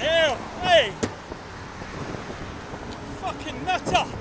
hell? Hey! Fucking nutter!